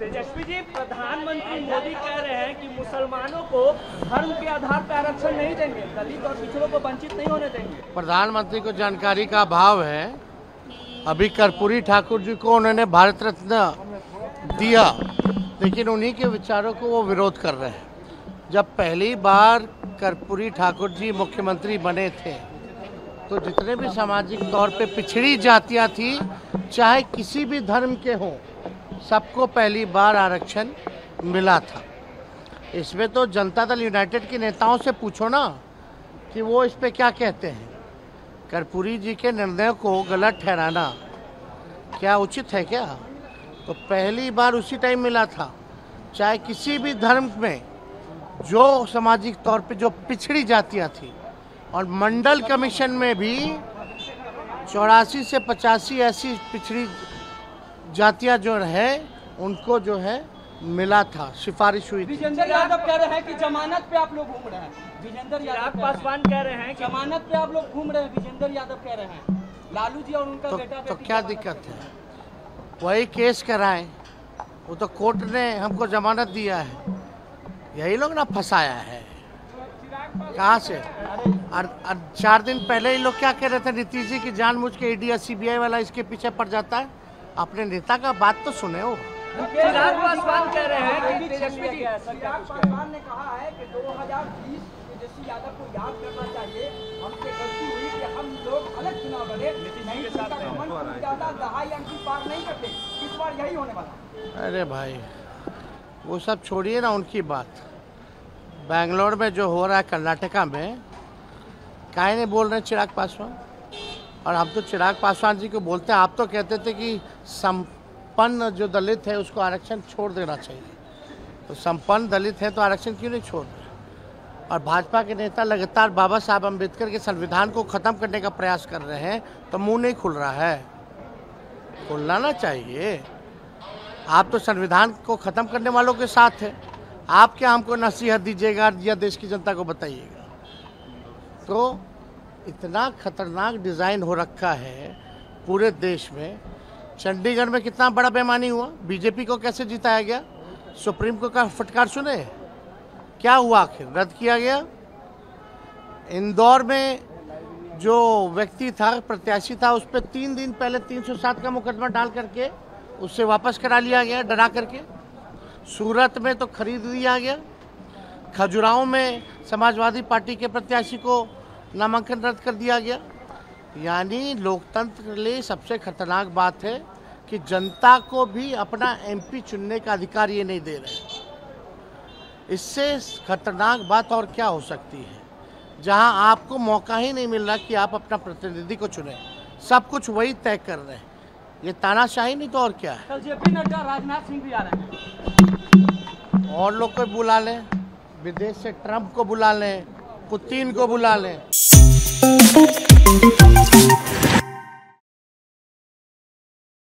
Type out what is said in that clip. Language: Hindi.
तेजस्वी जी, प्रधानमंत्री मोदी कह रहे हैं कि मुसलमानों को धर्म के आधार पर आरक्षण नहीं देंगे, दलित और पिछड़ों को वंचित नहीं होने देंगे। प्रधानमंत्री को जानकारी का अभाव है। अभी कर्पूरी ठाकुर जी को उन्होंने भारत रत्न दिया, लेकिन उन्हीं के विचारों को वो विरोध कर रहे हैं। जब पहली बार कर्पूरी ठाकुर जी मुख्यमंत्री बने थे तो जितने भी सामाजिक तौर पे पिछड़ी जातियाँ थी, चाहे किसी भी धर्म के हों सबको पहली बार आरक्षण मिला था। इसमें तो जनता दल यूनाइटेड के नेताओं से पूछो ना कि वो इस पर क्या कहते हैं। कर्पूरी जी के निर्णय को गलत ठहराना क्या उचित है क्या? तो पहली बार उसी टाइम मिला था, चाहे किसी भी धर्म में जो सामाजिक तौर पे जो पिछड़ी जातियाँ थी और मंडल कमीशन में भी चौरासी से पचासी ऐसी पिछड़ी जातियाँ जो है उनको जो है मिला था सिफारिश हुई थी। विजेंद्र यादव कह रहे हैं कि जमानत पे आप लोग घूम रहे हैं। विजेंद्र यादव पासवान कह रहे हैं जमानत पे आप लोग घूम रहे हैं विजेंद्र यादव कह रहे हैं। लालू जी और उनका तो, बेटा तो क्या दिक्कत है? वही केस कराए। वो तो कोर्ट ने हमको जमानत दिया है। यही लोग ना फंसाया है। कहाँ से? और, और चार दिन पहले ही लोग क्या कह रहे थे नीतीश जी की जानबूझ के ईडी या सीबीआई वाला इसके पीछे पड़ जाता है। अपने नेता का बात तो सुने हो। चिराग पासवान कह रहे हैं कि तेजस्वी जी चिराग पासवान ने कहा है कि 2020 तेजस्वी यादव को याद करना चाहिए हमसे गलती हुई कि हम लोग अलग चुनाव लड़े नहीं उनका घमंड टूट दहाई अंक पार नहीं करते इस बार यही होने वाला अरे भाई वो सब छोड़िए ना उनकी बात। बैंगलोर में जो हो रहा है कर्नाटका में काहे नहीं बोल रहे चिराग पासवान? और हम तो चिराग पासवान जी को बोलते हैं, आप तो कहते थे कि संपन्न जो दलित है उसको आरक्षण छोड़ देना चाहिए। तो संपन्न दलित है तो आरक्षण क्यों नहीं छोड़ रहे? और भाजपा के नेता लगातार बाबा साहब अंबेडकर के संविधान को ख़त्म करने का प्रयास कर रहे हैं तो मुँह नहीं खुल रहा है। खुलना ना चाहिए। आप तो संविधान को ख़त्म करने वालों के साथ हैं। आप क्या हमको नसीहत दीजिएगा या देश की जनता को बताइएगा? तो इतना खतरनाक डिज़ाइन हो रखा है पूरे देश में। चंडीगढ़ में कितना बड़ा बेमानी हुआ? बीजेपी को कैसे जिताया गया? सुप्रीम कोर्ट का फटकार सुने? क्या हुआ आखिर? रद्द किया गया? इंदौर में जो व्यक्ति था, प्रत्याशी था, उस पर तीन दिन पहले 307 का मुकदमा डाल करके उससे वापस करा लिया गया, डरा करके। सूरत में तो खरीद लिया गया। खजुराहो में समाजवादी पार्टी के प्रत्याशी को नामांकन रद्द कर दिया गया। यानी लोकतंत्र के लिए सबसे खतरनाक बात है कि जनता को भी अपना एमपी चुनने का अधिकार ये नहीं दे रहे इससे खतरनाक बात और क्या हो सकती है? जहाँ आपको मौका ही नहीं मिल रहा कि आप अपना प्रतिनिधि को चुने। सब कुछ वही तय कर रहे हैं। ये तानाशाही नहीं तो और क्या है? जेपी नड्डा राजनाथ सिंह भी आ रहे हैं। और लोग को बुला लें। विदेश से ट्रंप को बुला लें। पुतिन को बुला लें।